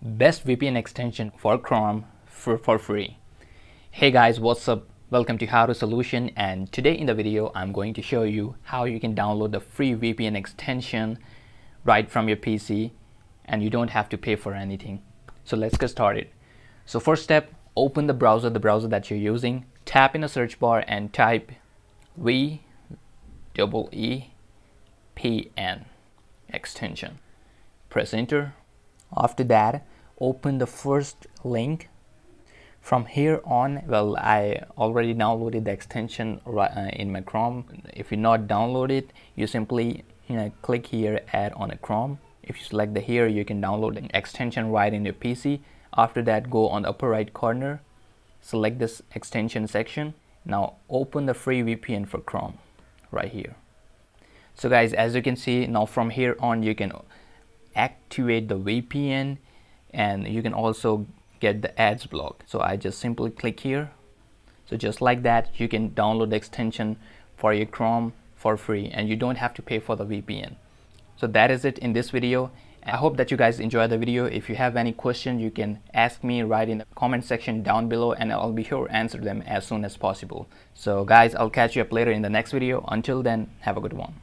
best VPN extension for Chrome for, for free. Hey guys, what's up? Welcome to How to Solution and today in the video I'm going to show you how you can download the free VPN extension right from your PC and you don't have to pay for anything. So let's get started. So first step, open the browser, the browser that you're using, tap in the search bar and type V double E P N extension. Press enter after that open the first link. From here on well I already downloaded the extension uh, in my Chrome. If you not download it you simply you know click here add on a Chrome. If you select the here you can download an extension right in your PC after that go on the upper right corner select this extension section. Now open the free VPN for Chrome right here. So guys as you can see now from here on you can activate the VPN and you can also get the ads block. So I just simply click here. So just like that you can download the extension for your Chrome for free and you don't have to pay for the VPN so that is it in this video. I hope that you guys enjoyed the video. If you have any question you can ask me right in the comment section down below and I'll be sure to answer them as soon as possible. So guys I'll catch you up later in the next video. Until then have a good one